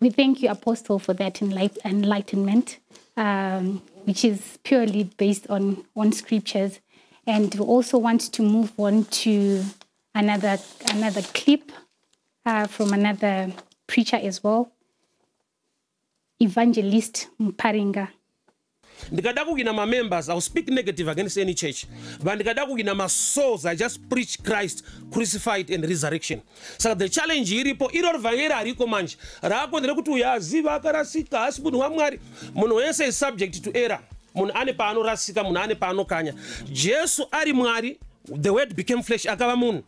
we thank you, Apostle, for that enlight- enlightenment, um, which is purely based on, on scriptures. And we also want to move on to another, another clip uh, from another preacher as well, Evangelist Mparinga. Ndikada kukina mamembers iwill speak negative against any church. But ndikada kukina masouls i just preach christ crucified and resurrection. Saka the challenge iripo iro rivhangeri hariko manje. Raakonzera kuti uyo aziva akarasika asi munhu wamwari. Munhu wese is subject to error. Munhu ane paanorasika munhu ane paanokanya jesu ari mwari the word became flesh akava munhu.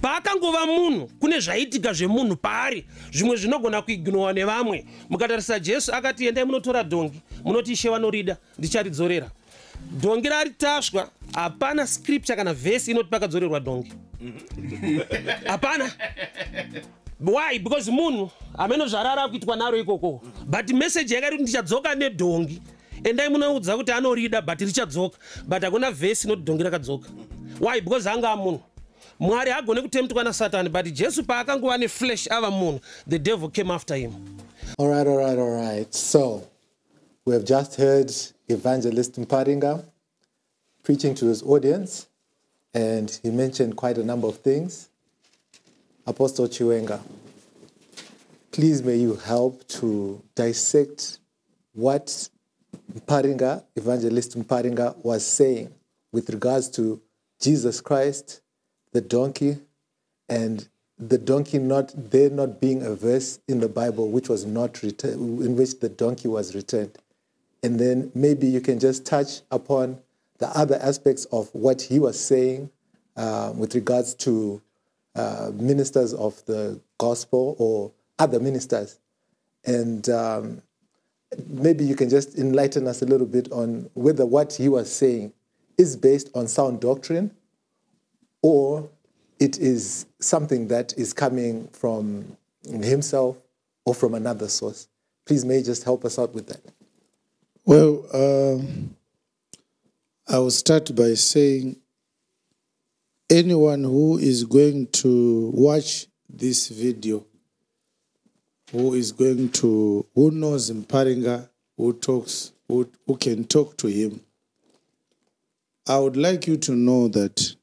Paakangova munhu kune zvaitika zvemunhu paari zvimwe zvinogona kuignowa nevamwe. Mukatarisa jesu akati endai munotora dhongi munoti ishe vanorida ndicharidzorera. Dhongi raritasvwa hapana scripture kana vhesi inoti pakadzorerwa dhongi. Hapana. Why? Because munhu hameno zvarara kuitwa naro ikoko. But message yakati kuti ndichadzoka nedhongi. Endai munoudza kuti anorida but richadzoka. But hakuna vhesi inoti dhongi rakadzoka why because anga amunhu mwari hagone kutemtwa nasatani but jesu paakangova neflesh ava munhu the devil came after him All right, all right, all right. So we have just heard Evangelist Mparinga preaching to his audience, and he mentioned quite a number of things. Apostle Chiwenga, please may you help to dissect what Mparinga, Evangelist Mparinga, was saying with regards to Jesus Christ, the donkey, and the donkey not there not being a verse in the Bible which was not in which the donkey was returned. And then maybe you can just touch upon the other aspects of what he was saying uh, with regards to uh, ministers of the gospel or other ministers. And um, maybe you can just enlighten us a little bit on whether what he was saying is based on sound doctrine or it is something that is coming from himself or from another source. Please, may just help us out with that. Well, um, I will start by saying anyone who is going to watch this video, who is going to, who knows Mparinga, who talks, who, who can talk to him, I would like you to know that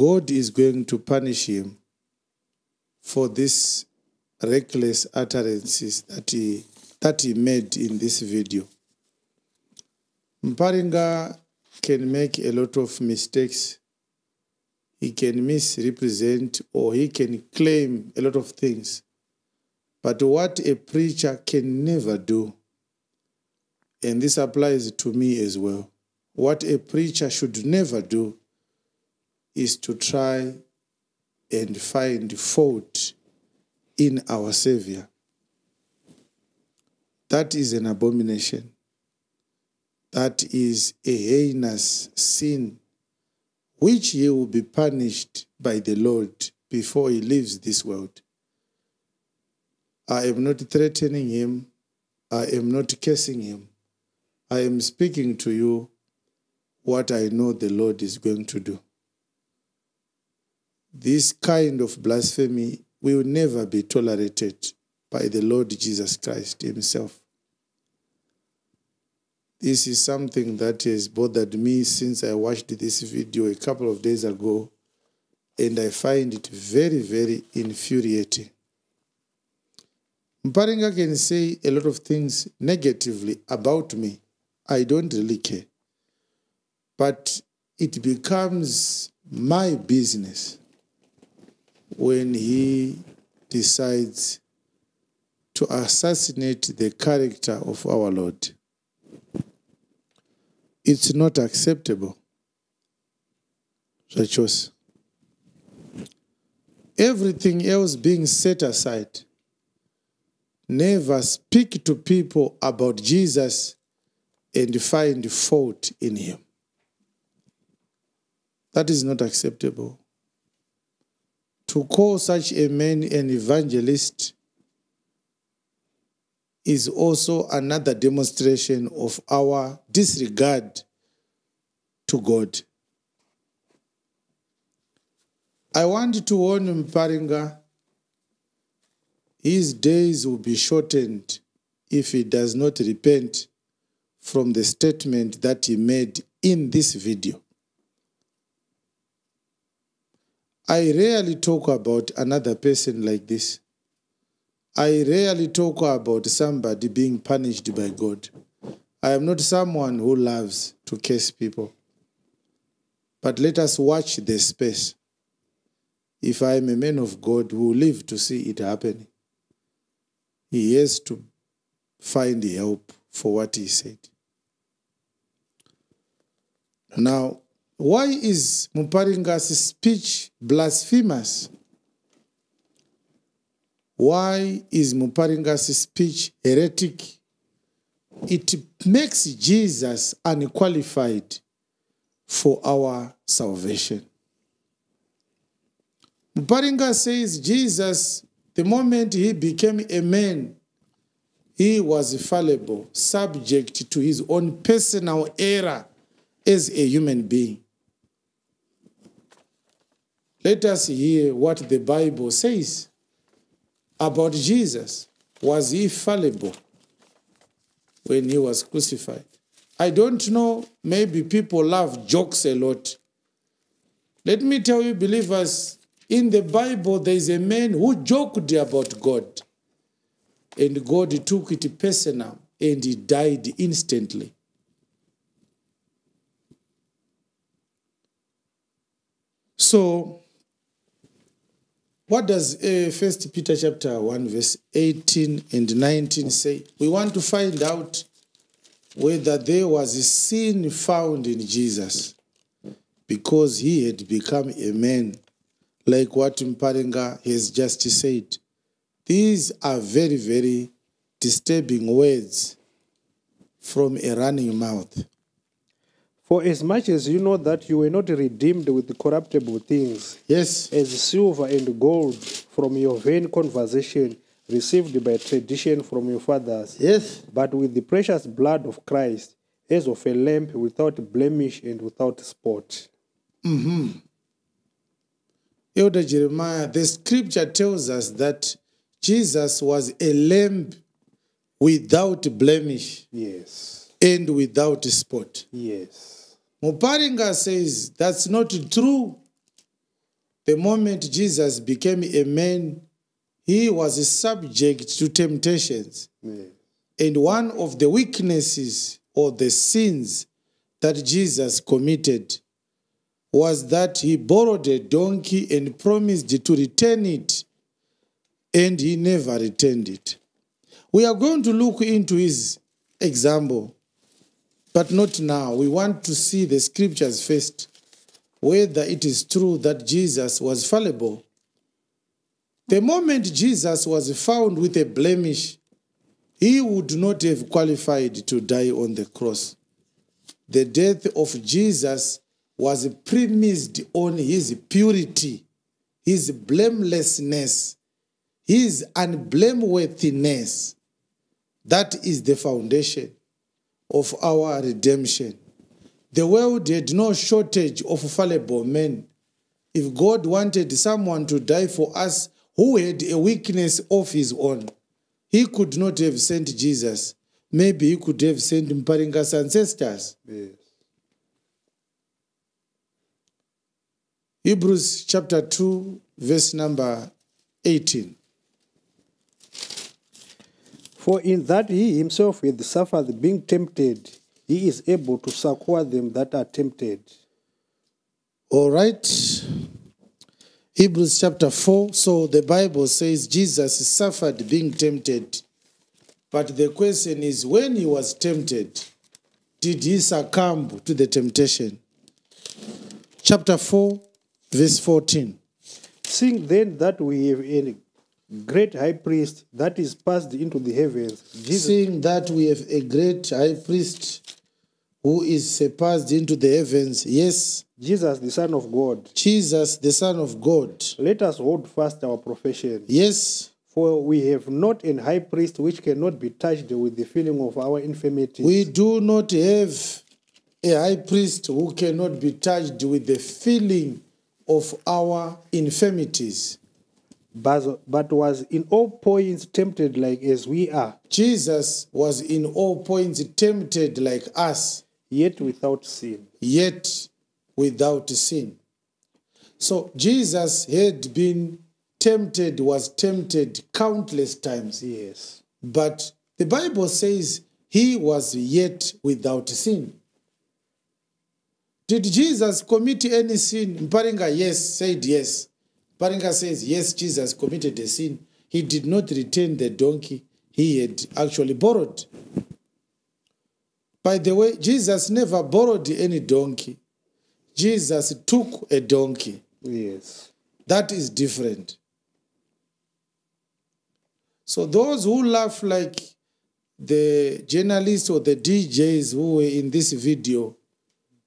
God is going to punish him for this reckless utterances that he that he made in this video. Mparinga can make a lot of mistakes. He can misrepresent or he can claim a lot of things. But what a preacher can never do, and this applies to me as well, what a preacher should never do is to try and find fault in our Savior. That is an abomination. That is a heinous sin which he will be punished by the Lord before he leaves this world. I am not threatening him. I am not cursing him. I am speaking to you what I know the Lord is going to do. This kind of blasphemy will never be tolerated by the Lord Jesus Christ Himself. This is something that has bothered me since I watched this video a couple of days ago, and I find it very, very infuriating. Mparinga can say a lot of things negatively about me. I don't really care. But it becomes my business when he decides to assassinate the character of our Lord. It's not acceptable. Churches. Everything else being set aside. Never speak to people about Jesus and find fault in him. That is not acceptable to call such a man an evangelist is also another demonstration of our disregard to God. I want to warn Mparinga his days will be shortened if he does not repent from the statement that he made in this video. I rarely talk about another person like this. I rarely talk about somebody being punished by God. I am not someone who loves to curse people. But let us watch the space. If I am a man of God who will live to see it happening, he has to find help for what he said. Now, why is Muparinga's speech blasphemous? Why is Muparinga's speech heretic? It makes Jesus unqualified for our salvation. Muparinga says Jesus, the moment he became a man, he was fallible, subject to his own personal error as a human being. Let us hear what the Bible says about Jesus. Was he fallible when he was crucified? I don't know, maybe people love jokes a lot. Let me tell you, believers, in the Bible, there is a man who joked about God, and God took it personal and he died instantly. So, what does uh, First Peter chapter one verse eighteen and nineteen say? We want to find out whether there was a sin found in Jesus because he had become a man, like what Mparinga has just said. These are very, very disturbing words from a running mouth. For as much as you know that you were not redeemed with corruptible things, Yes, as silver and gold from your vain conversation received by tradition from your fathers, yes, but with the precious blood of Christ, as of a lamb without blemish and without spot. Mm-hmm. Elder Jeremiah, the scripture tells us that Jesus was a lamb without blemish Yes, and without spot. yes, Muparinga says that's not true. The moment Jesus became a man, he was subject to temptations. yes. And one of the weaknesses or the sins that Jesus committed was that he borrowed a donkey and promised to return it, and he never returned it. We are going to look into his example, but not now. We want to see the scriptures first, whether it is true that Jesus was fallible. The moment Jesus was found with a blemish, he would not have qualified to die on the cross. The death of Jesus was premised on his purity, his blamelessness, his unblameworthiness. That is the foundation of our redemption. The world had no shortage of fallible men. If God wanted someone to die for us who had a weakness of his own, he could not have sent Jesus. Maybe he could have sent Mparinga's ancestors. yes. Hebrews chapter 2, verse number 18. For in that he himself hath suffered being tempted, he is able to succor them that are tempted. All right. Hebrews chapter 4. So the Bible says Jesus suffered being tempted. But the question is when he was tempted, did he succumb to the temptation? Chapter 4, verse 14. Seeing then that we have great high priest that is passed into the heavens, Jesus, Seeing that we have a great high priest who is surpassed into the heavens, yes, Jesus the Son of God, Jesus, the Son of God, let us hold fast our profession. yes, For we have not an high priest which cannot be touched with the feeling of our infirmities, we do not have a high priest who cannot be touched with the feeling of our infirmities. But, but was in all points tempted like as we are, Jesus was in all points tempted like us, yet without sin. yet without sin. So Jesus had been tempted, was tempted countless times, Yes. but the Bible says he was yet without sin. Did Jesus commit any sin? Mparinga, yes, said yes. Mparinga says, yes, Jesus committed a sin. He did not return the donkey he had actually borrowed. By the way, Jesus never borrowed any donkey. Jesus took a donkey. Yes. That is different. So those who laugh like the journalists or the DJs who were in this video,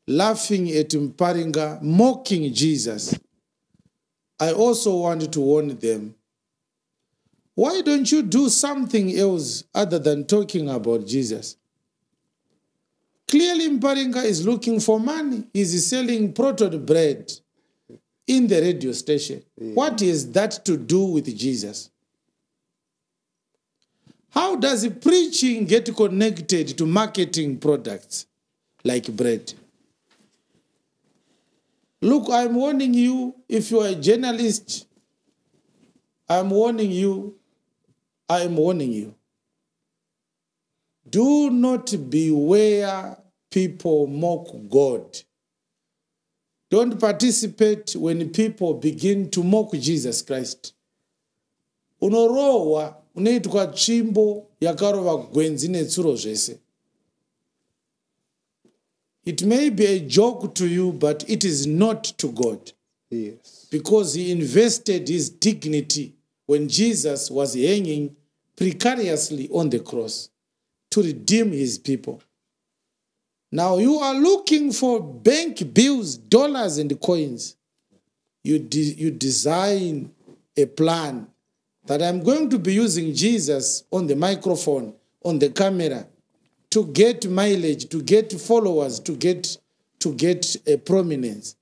laughing at Mparinga, mocking Jesus, I also want to warn them. Why don't you do something else other than talking about Jesus? Clearly, Mparinga is looking for money. He's selling proton bread in the radio station. What is that to do with Jesus? How does preaching get connected to marketing products like bread? Look, I'm warning you, if you are a journalist, I'm warning you, I'm warning you. Do not be where people mock God. Don't participate when people begin to mock Jesus Christ. Unorohwa unoitwa tsvimbo yakarova gwenzi netsuro zvese. It may be a joke to you, but it is not to God Yes. because he invested his dignity when Jesus was hanging precariously on the cross to redeem his people. Now you are looking for bank bills, dollars, and coins. You, de- you design a plan that I'm going to be using Jesus on the microphone, on the camera, to get mileage, to get followers, to get to get a prominence.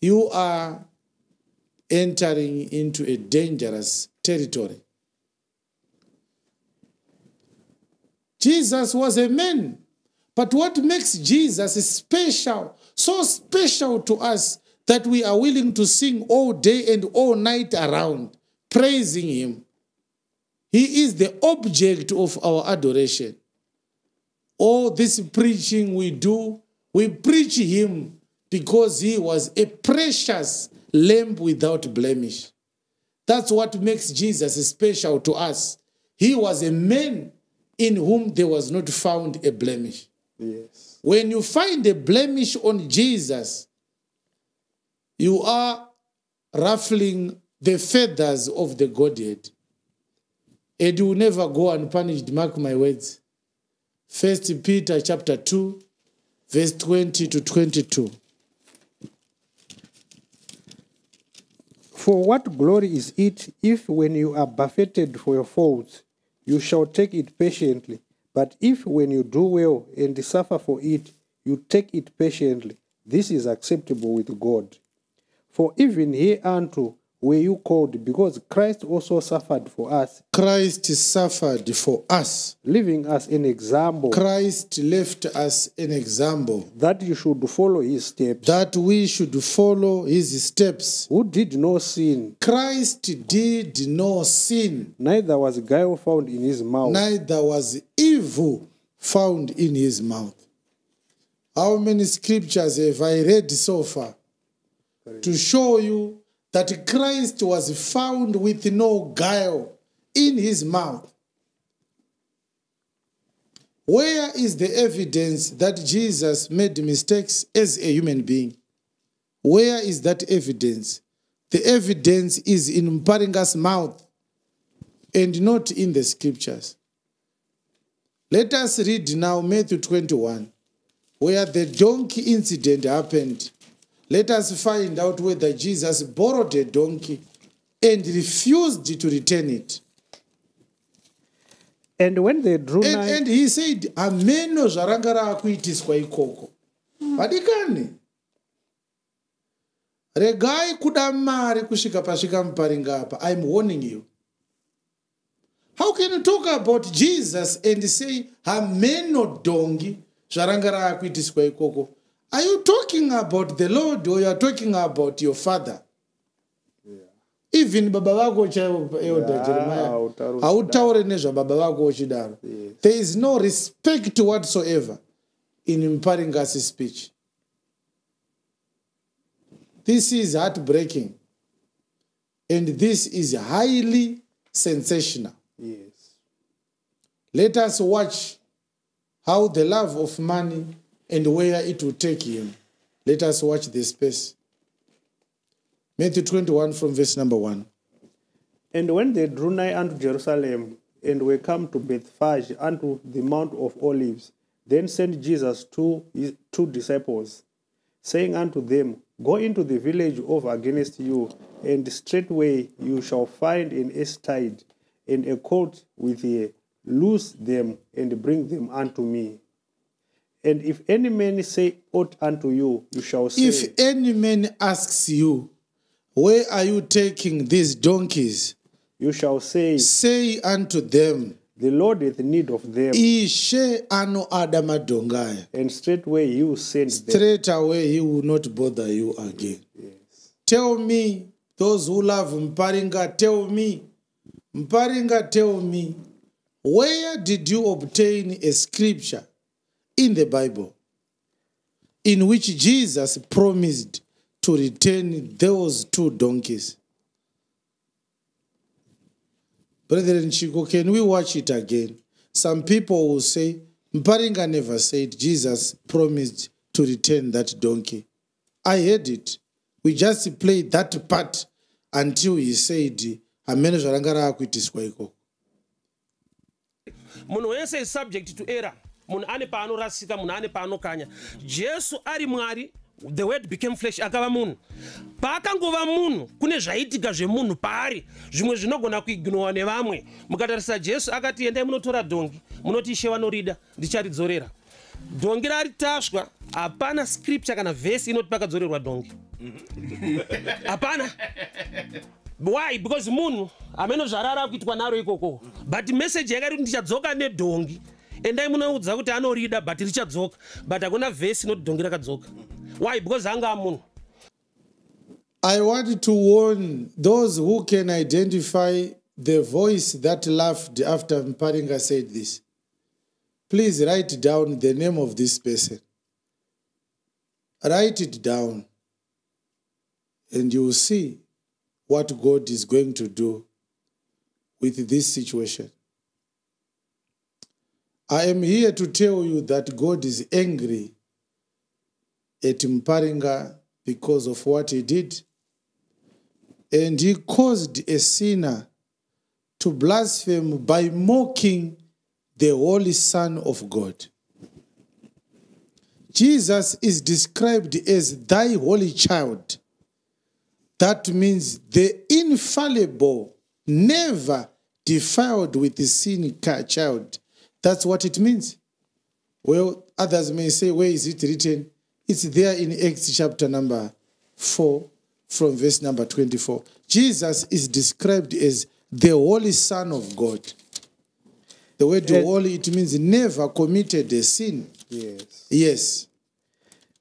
You are entering into a dangerous territory. Jesus was a man. But what makes Jesus special, so special to us, that we are willing to sing all day and all night around, praising Him? He is the object of our adoration. All this preaching we do, we preach Him because He was a precious lamb without blemish. That's what makes Jesus special to us. He was a man in whom there was not found a blemish. Yes. When you find a blemish on Jesus, you are ruffling the feathers of the Godhead. And you will never go unpunished, mark my words. First Peter chapter 2, verse 20 to 22. For what glory is it if, when you are buffeted for your faults, you shall take it patiently? But if, when you do well and suffer for it, you take it patiently, this is acceptable with God. For even hereunto were you called, because Christ also suffered for us, Christ suffered for us. leaving us an example Christ left us an example that you should follow his steps, that we should follow his steps. who did no sin, Christ did no sin, neither was guile found in his mouth. neither was evil found in his mouth. How many scriptures have I read so far to show you that Christ was found with no guile in his mouth? Where is the evidence that Jesus made mistakes as a human being? Where is that evidence? The evidence is in Mparinga's mouth and not in the scriptures. Let us read now Matthew 21, where the donkey incident happened. Let us find out whether Jesus borrowed a donkey and refused to return it. And when they drew And, nigh, and he said, Ameno zvaranga raakuitiswa ikoko. Vadikani. regai kuda mari kusvika pasvika muparinga apa i'm warning you how can you talk about jesus and say hameno dongi zvaranga raakuitiswa ikoko are you talking about the lord or you are talking about your father? Even baba elda Yeah, jeremiah hautaure nezvababa vako uchidaro there is no respect whatsoever in mparingasi speech. This is heartbreaking. And this is highly sensational. Yes. let us watch how the love of money and where it will take him. Let us watch this space. Matthew 21 from verse number 1 And when they drew nigh unto Jerusalem, and were come to Bethphage unto the Mount of Olives, then sent Jesus two, two disciples, saying unto them, Go into the village over against you, and straightway you shall find an ass tied, and a colt with a loose them, and bring them unto me. And if any man say aught unto you, you shall say, If any man asks you, Where are you taking these donkeys? you shall say, Say unto them, The Lord hath need of them, Ishe ano and straightway will send them. Straight away, he will not bother you again. Tell me, those who love Mparinga, tell me, Mparinga, tell me, where did you obtain a scripture in the Bible in which Jesus promised to return those two donkeys? Brethren Chico, can we watch it again? Some people will say, Mparinga never said Jesus promised to return that donkey. I heard it. We just played that part until he said, Amene zvaranga raakuitiswa ikoko. munhu wese is subject to error munhu ane paanorasika munhu ane paanokanya. Jesu ari mwari the word became flesh akava munhu. Paakangova munhu kune zvaitika zvemunhu paari zvimwe zvinogona kuignowa nevamwe. Mukatarisa jesu akati endai munotora dhongi munoti ishe vanorida ndicharidzorera. Dhongi raritasvwa hapana scripture kana vhesi inoti pakadzorerwa dhongi. Hapana. Why? Because munhu hameno zvarara kuitwa naro ikoko. But message yakati kuti ndichadzoka nedhongi endai munoudza kuti anorida but richadzoka but hakuna vhesi inoti dhongi rakadzoka why because anga amunhu I want to warn those who can identify the voice that laughed after Mparinga said this. Please write down the name of this person. Write it down, and you will see what God is going to do with this situation. I am here to tell you that God is angry at Mparinga because of what he did. And he caused a sinner to blaspheme by mocking the Holy Son of God. Jesus is described as thy holy child. That means the infallible, never defiled with the sin child. That's what it means. Well, others may say, where is it written? It's there in Acts chapter number 4, from verse number 24. Jesus is described as the Holy Son of God. The word Eh. holy, it means never committed a sin. Yes. Yes.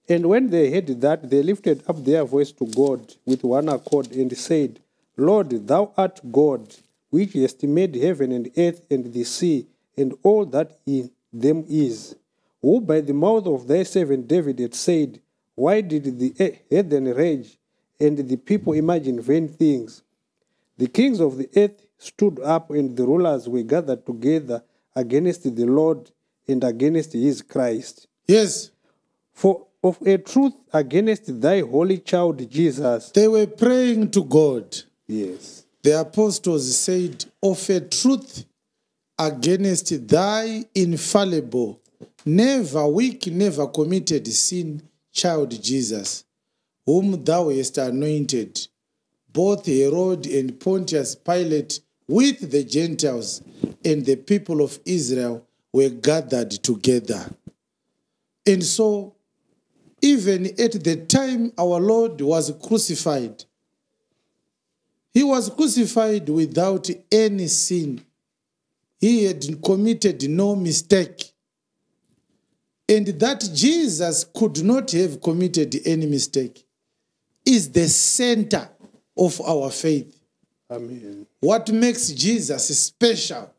And when they heard that, they lifted up their voice to God with one accord and said, Lord, thou art God, which hast made heaven and earth and the sea and all that in them is, who by the mouth of thy servant David had said, Why did the heathen rage and the people imagine vain things? The kings of the earth stood up, and the rulers were gathered together against the Lord and against his Christ. Yes. For of a truth against thy holy child Jesus. They were praying to God. Yes. The apostles said, Of a truth against thy infallible, never weak, never committed sin, child Jesus, whom thou hast anointed, both Herod and Pontius Pilate with the Gentiles and the people of Israel were gathered together. And so even at the time our Lord was crucified, he was crucified without any sin. He had committed no mistake. And that Jesus could not have committed any mistake is the center of our faith. Amen. What makes Jesus special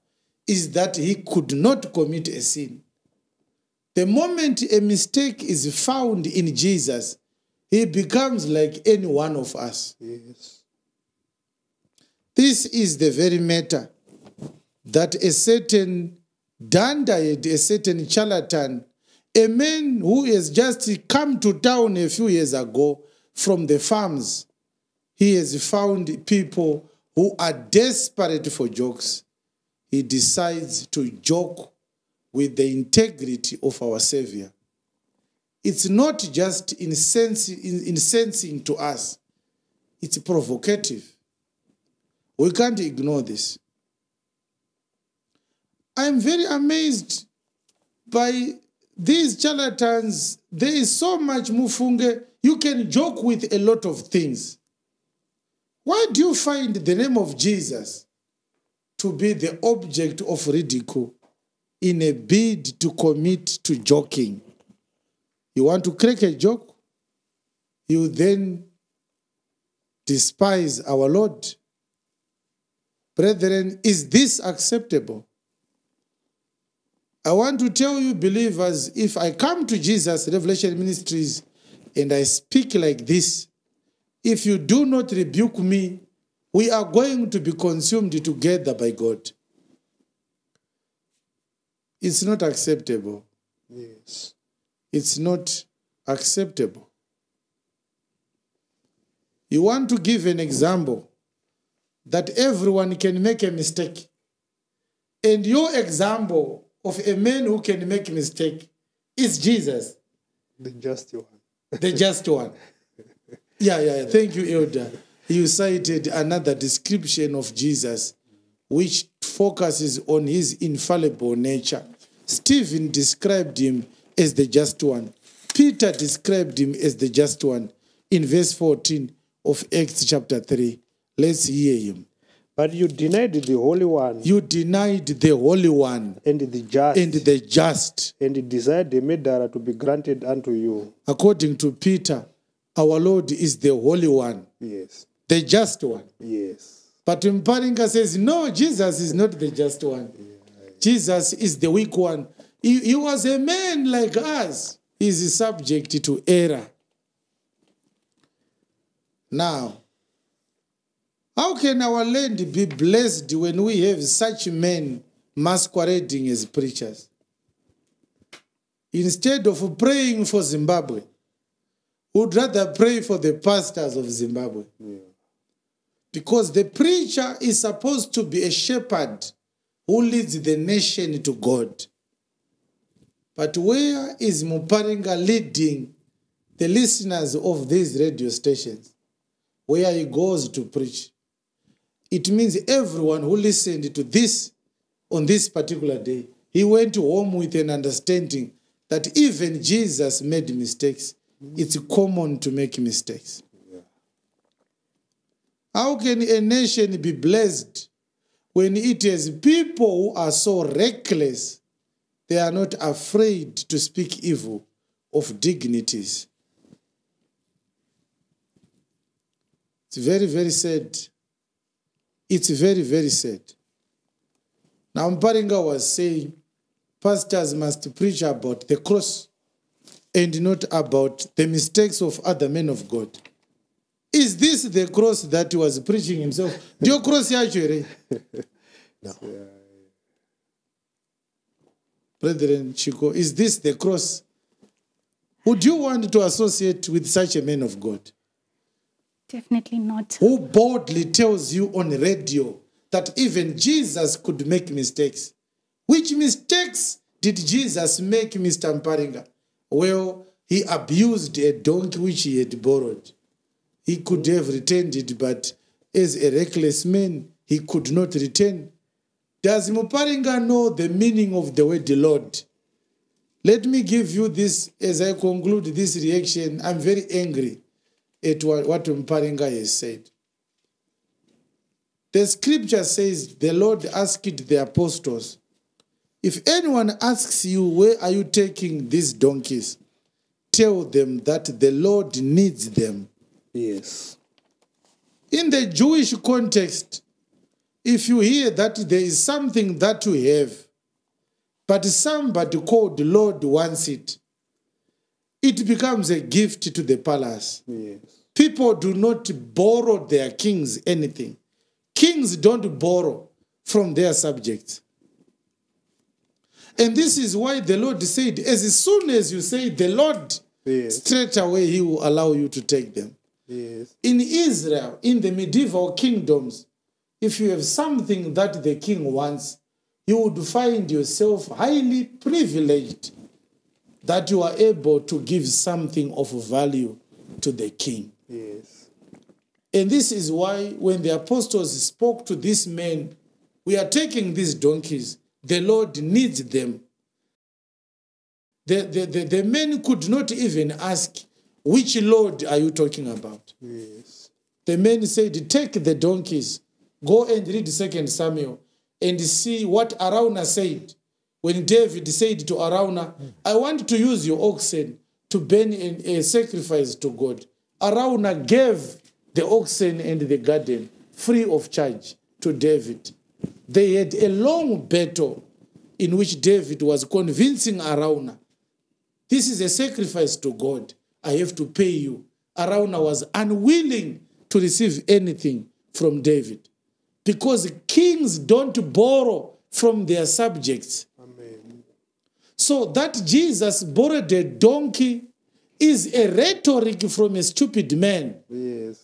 is that he could not commit a sin. The moment a mistake is found in Jesus, he becomes like any one of us. Yes. This is the very matter that a certain dandiad, a certain charlatan, a man who has just come to town a few years ago from the farms, he has found people who are desperate for jokes. He decides to joke with the integrity of our Savior. It's not just incensing, incensing to us, it's provocative. We can't ignore this. I'm very amazed by these charlatans. There is so much mufunge. You can joke with a lot of things. Why do you find the name of Jesus to be the object of ridicule in a bid to commit to joking? You want to crack a joke? You then despise our Lord. Brethren, is this acceptable? I want to tell you, believers, if I come to Jesus, Revelation Ministries, and I speak like this, if you do not rebuke me, we are going to be consumed together by God. It's not acceptable. Yes. It's not acceptable. You want to give an example that everyone can make a mistake. And your example of a man who can make a mistake is Jesus, The just one. the just one. Yeah, yeah, yeah. Thank you, Elder. You cited another description of Jesus which focuses on his infallible nature. Stephen described him as the just one. Peter described him as the just one in verse 14 of Acts chapter 3. Let's hear him. But you denied the Holy One You denied the Holy One and the just, and the just. and desired the murderer to be granted unto you. According to Peter, our Lord is the Holy One, Yes. the just one. Yes. But Mparinga says, no, Jesus is not the just one. Jesus is the weak one. He, he was a man like us. He is subject to error. Now, how can our land be blessed when we have such men masquerading as preachers? Instead of praying for Zimbabwe, would rather pray for the pastors of Zimbabwe. Because the preacher is supposed to be a shepherd who leads the nation to God. But where is Muparinga leading the listeners of these radio stations? Where he goes to preach. It means everyone who listened to this on this particular day, he went home with an understanding that even Jesus made mistakes. It's common to make mistakes. How can a nation be blessed when it has people who are so reckless they are not afraid to speak evil of dignities? It's very, very sad. It's very, very sad. Now, Mparinga was saying pastors must preach about the cross and not about the mistakes of other men of God. Is this the cross that he was preaching himself? Ndio cross yacho here. Brethren Chico, is this the cross? Would you want to associate with such a man of God Definitely not. who boldly tells you on radio that even Jesus could make mistakes? Which mistakes did Jesus make, Mr. Mparinga? Well, he abused a donkey which he had borrowed. He could have returned it, but as a reckless man, he could not return. Does Muparinga know the meaning of the word Lord? Let me give you this as I conclude this reaction. I'm very angry at what, what Mparinga has said. The scripture says the Lord asked the apostles, If anyone asks you, Where are you taking these donkeys? Tell them that the Lord needs them. Yes. In the Jewish context, if you hear that there is something that you have, but somebody called the Lord wants it, it becomes a gift to the palace. Yes. People do not borrow their kings anything. Kings don't borrow from their subjects. And this is why the Lord said, as soon as you say the Lord, Yes. straight away he will allow you to take them. Yes. In Israel, in the medieval kingdoms, if you have something that the king wants, you would find yourself highly privileged that you are able to give something of value to the king. Yes. And this is why when the apostles spoke to this man, we are taking these donkeys, the Lord needs them. The, the, the, the men could not even ask, which Lord are you talking about? Yes. The men said, Take the donkeys, go and read Second Samuel, and see what Araunah said. When David said to Araunah, I want to use your oxen to burn a sacrifice to God. Araunah gave the oxen and the garden free of charge to David. They had a long battle in which David was convincing Araunah this is a sacrifice to God. I have to pay you. Araunah was unwilling to receive anything from David because kings don't borrow from their subjects. So that Jesus borrowed a donkey is a rhetoric from a stupid man Yes.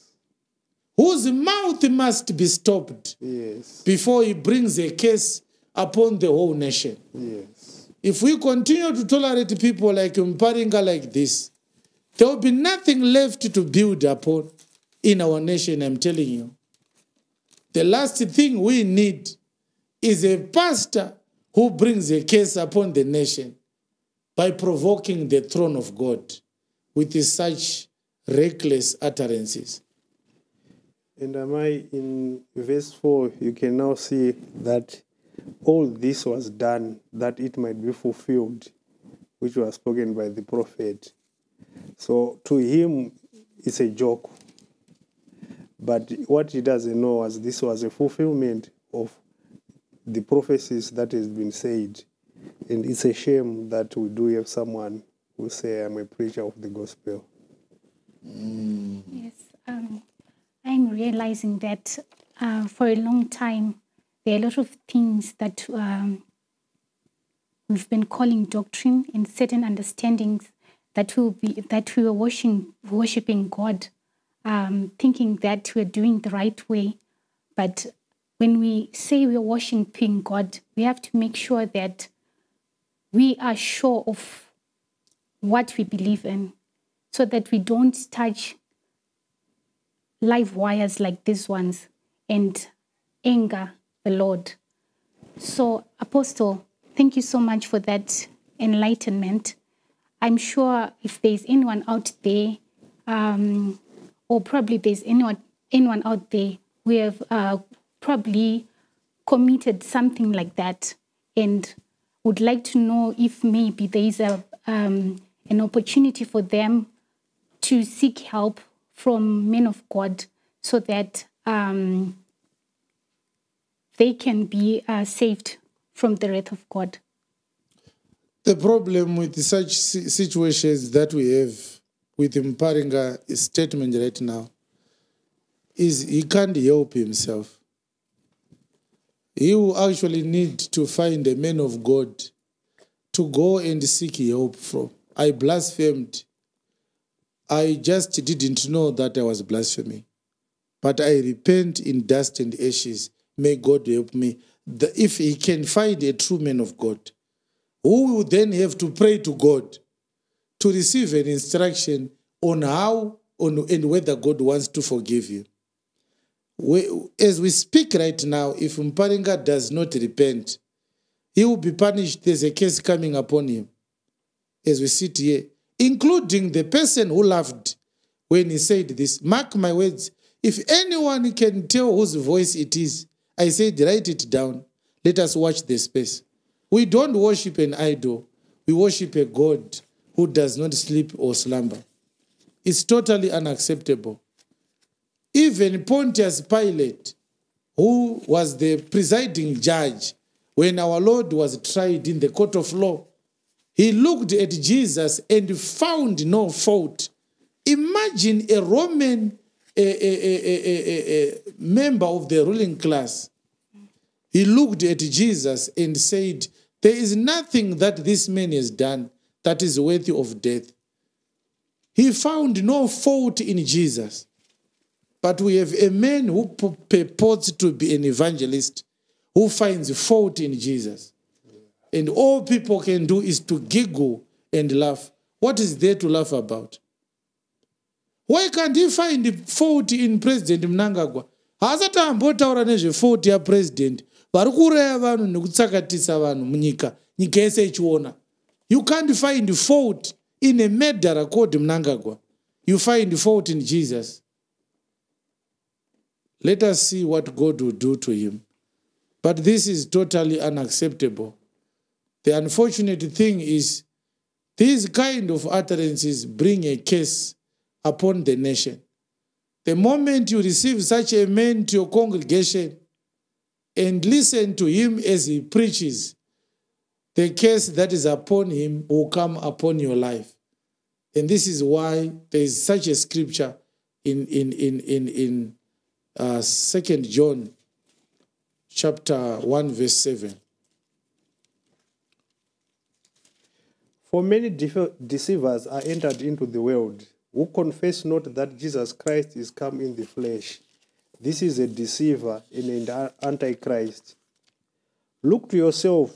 whose mouth must be stopped Yes. before he brings a case upon the whole nation. Yes. If we continue to tolerate people like Mparinga like this, there will be nothing left to build upon in our nation, I'm telling you. The last thing we need is a pastor who brings a case upon the nation by provoking the throne of God with such reckless utterances. And am I in verse 4? You can now see that all this was done that it might be fulfilled, which was spoken by the prophet. So to him, it's a joke. But what he doesn't know is this was a fulfillment of the prophecies that has been said. And it's a shame that we do have someone who say, I'm a preacher of the gospel. Yes, um, I'm realizing that uh, for a long time there are a lot of things that um, we've been calling doctrine and certain understandings that will be that we were worshiping, worshiping God, um, thinking that we're doing the right way. But when we say we're worshiping God, we have to make sure that we are sure of what we believe in so that we don't touch live wires like these ones and anger the Lord. So, Apostle, thank you so much for that enlightenment. I'm sure if there's anyone out there, um, or probably there's anyone anyone out there who have uh, probably committed something like that and would like to know if maybe there is a um, an opportunity for them to seek help from men of God so that um, they can be uh, saved from the wrath of God. The problem with such situations that we have with Mparinga statement right now is he can't help himself. Will actually need to find a man of God to go and seek help from. I blasphemed. I just didn't know that I was blaspheming. But I repent in dust and ashes. May God help me. The, if he can find a true man of God, who will then have to pray to God to receive an instruction on how on, and whether God wants to forgive you. We, as we speak right now, if Mparinga does not repent, he will be punished. There's a case coming upon him. as we sit here, including the person who laughed when he said this. Mark my words. If anyone can tell whose voice it is, I said, write it down. Let us watch the space. We don't worship an idol, we worship a God who does not sleep or slumber. It's totally unacceptable. Even Pontius Pilate, who was the presiding judge when our Lord was tried in the court of law, he looked at Jesus and found no fault. Imagine a Roman a, a, a, member of the ruling class. He looked at Jesus and said, There is nothing that this man has done that is worthy of death. He found no fault in Jesus. But we have a man who purports to be an evangelist who finds fault in Jesus. And all people can do is to giggle and laugh. What is there to laugh about? Why can't he find fault in President Mnangagwa? haasati ambotaura nezvefault yapurezidendi vari kuuraya vanhu nekutsakatisa vanhu munyika nyika yese ichiona you can't find fault in a murderer called mnangagwa you find fault in jesus let us see what god will do to him. But this is totally unacceptable. The unfortunate thing is these kind of utterances bring a curse upon the nation. The moment you receive such a man to your congregation and listen to him as he preaches the curse that is upon him will come upon your life. And this is why there is such a scripture in in in in in uh, Second John, chapter one, verse seven. For many deceivers are entered into the world, who confess not that Jesus Christ is come in the flesh. This is a deceiver and an antichrist. Look to yourself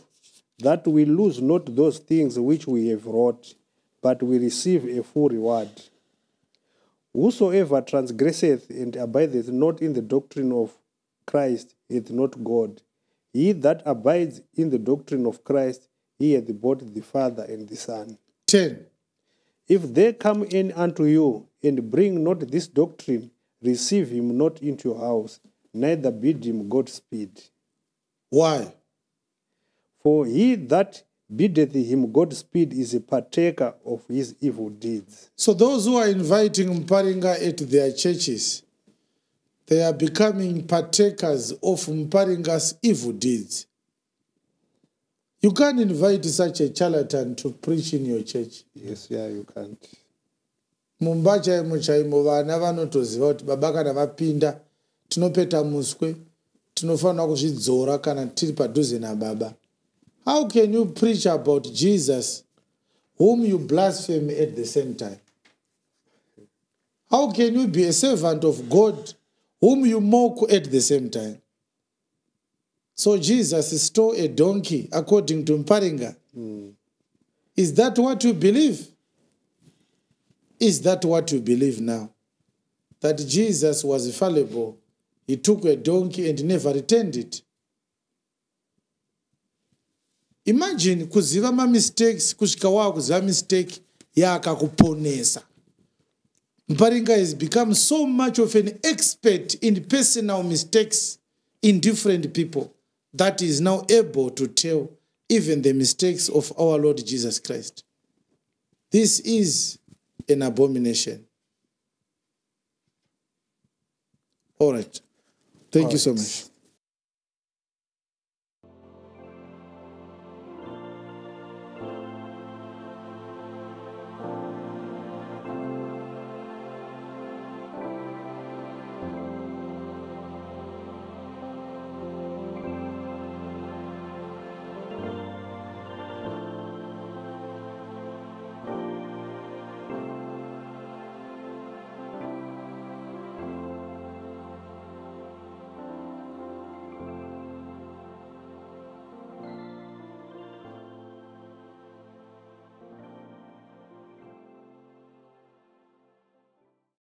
that we lose not those things which we have wrought, but we receive a full reward. Whosoever transgresseth and abideth not in the doctrine of Christ hath not God. He that abides in the doctrine of Christ, he hath both the Father and the Son. 10. If they come in unto you and bring not this doctrine, receive him not into your house, neither bid him Godspeed. Why? For he that biddeth him Godspeed is a partaker of his evil deeds. So those who are inviting Mparinga at their churches, they are becoming partakers of Mparinga's evil deeds. You can't invite such a charlatan to preach in your church. Yes, yeah, you can't. mumba chaimo chaimo vana vanotoziva kuti baba kana vapinda tinopeta muswe tinofanira kuzvidzora kana tiri padhuze nababa How can you preach about Jesus whom you blaspheme at the same time? How can you be a servant of God whom you mock at the same time? So Jesus stole a donkey according to Muparinga. Mm. Is that what you believe? Is that what you believe now? That Jesus was fallible. He took a donkey and never returned it. Imagine kuziva mamistakes kusvika waa kuziva mistake yaakakuponesa mparinga has become so much of an expert in personal mistakes in different people that is now able to tell even the mistakes of our lord jesus christ. This is an abomination. All right. Thank all you right. so much